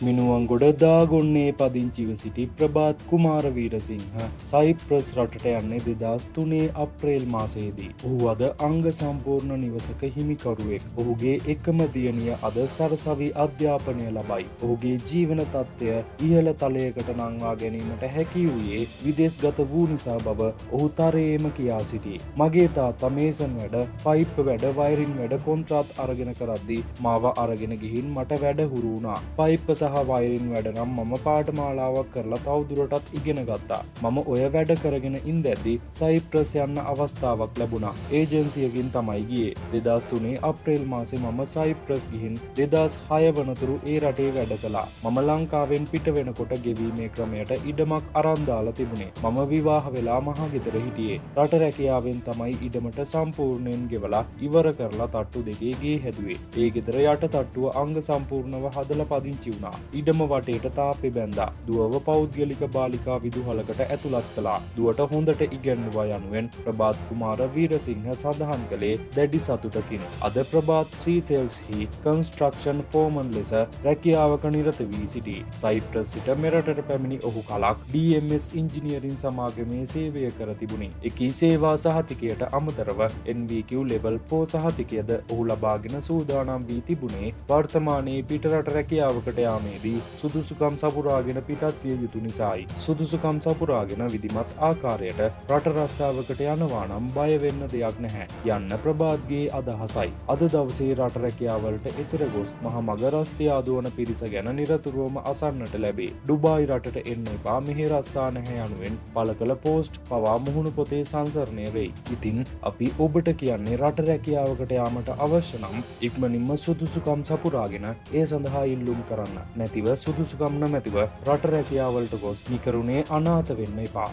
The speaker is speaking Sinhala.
මිනුවන් ගොඩ දාගොන්නේ පදිංචිව සිටි ප්‍රභාත් කුමාරවීරසිංහ සයිප්‍රස් රටට යන්නේ දෙදස් තුනේ අප්‍රේල් මාසේදී. ඔහු අද අංග සම්පූර්ණ නිවසක හිමිකරුවෙක්. ඔහුගේ එකම දියණිය අද සරසවි අධ්‍යාපනය ලබයි. ඔහුගේ ජීවන තත්ත්වය ඉහළ තලයකට නංවා ගැනීමට හැකි වූයේ විදෙස් ගත වූ නිසා බව ඔහු තරයේම කියා සිටි. මගේ තාත්තා මේසන් වැඩ පයිප් වැඩ වයිරින් වැඩ කොන්ත්‍රාත් අරගෙන කරද්දී මාව අරගෙන ගිහින් මට වැඩ හුරුුණා. පයිප්ප සහ වයිරින් වැඩනම් මම පාටමාලාවක් කරලා තවදුරටත් ඉගෙන ගත්තා. මම ඔය වැඩ කරගෙන ඉන්දැද්දි සයිප්‍රස් යන්න අවස්ථාවක් ලැබුණා. ඒජන්සියකින් තමයි ගියේ. දෙදස් තුනේ අප්‍රේල් මාසේ මම සයිප්‍රස් ගිහින් දෙදස් හය වනතුරු ඒ රටේ වැඩ කලා. මම ලංකාවෙන් පිට වෙනකොට ගෙවීමේ ක්‍රමයට ඉඩමක් අරන්දාල තිබුණේ. මම විවාහ වෙලා මහගෙදර හිටියේ. රට රැකියාවෙන් තමයි ඉඩමට සම්පූර්ණයෙන් ගෙවලා ඉවර කරලා තට්ටු දෙකේ ගේ හැදුවේ. ඒ ගෙදර යට තට්ටුව අංග සම්පූර්ණව හදල පදිංචි වුණා. ඉඩම වටේට තාපෙ බැන්දා දුවව පෞද්ගලික බාලිකා විදුහලකට ඇතුළත් කලා දුවට හොඳට ඉගැන්නවා යනුවෙන් ප්‍රභාත් කුමාර වීරසිංහ සඳහන් කළේ දැඩි සතුටකින්. අද ප්‍රභාත් සීසෙල්ස්හි කන්ස්ට්‍රක්ෂන් ෆෝමන් ලෙස රැකියාවක නිරත වී සිටි. සයිප්‍රස් සිට මෙරටට පැමිණි ඔහු කලක් DMS ඉංජිනියරින් සමාගමේ සේවය කර තිබුණේ. එකී සේවා සහතිකයට අමතරව NVQ ලෙවල් පෝ සහතිකයද ඔහු ලබාගෙන සූදානම් වී තිබුණේ වර්තමානයේ පිටරට රැකියාවකට යාමේදී සුදුසුකම් සපුරාගෙන පිටත් විය යුතු නිසායි. සුදුසුකම් සපුරාගෙන විදිමත් ආකාරයට රට රස්සාාවකට යනවා නම් බයවෙන්න දෙයක් නැහැ. යන්න ප්‍රභාත්ගේ අදහසයි. අද දවසේ රට රැකියාවලට එතර ගොස් මහ මගරස්ති ආදුවන පිරිස ගැන නිරතුරුවම අසන්නට ලැබේ. ඩුබායි රටට එන්න එපා මෙහි රස්සා නැහැ යනුවෙන් පල කළ පෝස්ට් පවා මුහුණු පොතේ සංසරණය වෙයි. ඉතින් අපි ඔබට කියන්නේ රට රැකියාවකට යාමට අවශ්‍ය නම් ඉක්මනින්ම සුදුසුකම් සපුරාගෙන ඒ සඳහා ඉල්ලුම් කරන්න නැතිව සුදුසුකම් නොමැතිව රට රැකියාවලට ගොස් මිකරුණේ අනාත වෙන්න එපා.